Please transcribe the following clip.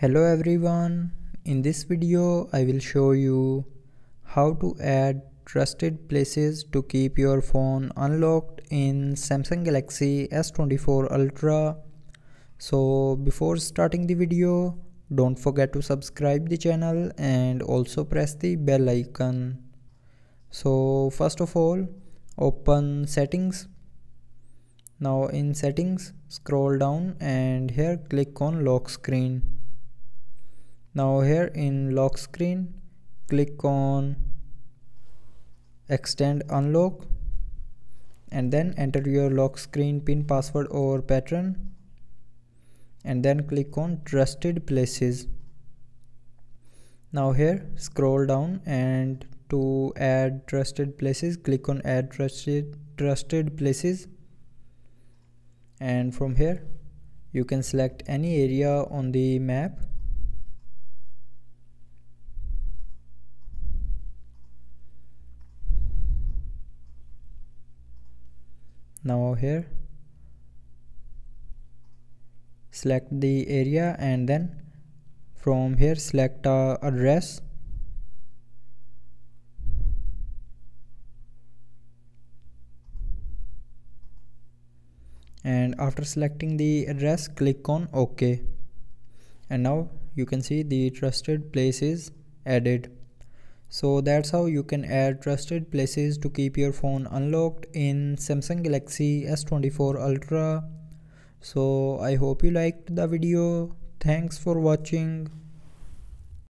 Hello everyone, in this video I will show you how to add trusted places to keep your phone unlocked in Samsung Galaxy S24 Ultra. So before starting the video, don't forget to subscribe the channel and also press the bell icon. So first of all, open settings. Now in settings, scroll down and here click on lock screen now here in lock screen click on extend unlock and then enter your lock screen pin password or pattern and then click on trusted places. Now here scroll down and to add trusted places click on add trusted trusted places. And from here you can select any area on the map now here. Select the area and then from here select uh, address. And after selecting the address click on ok. And now you can see the trusted place is added so that's how you can add trusted places to keep your phone unlocked in Samsung Galaxy S24 Ultra. So I hope you liked the video. Thanks for watching.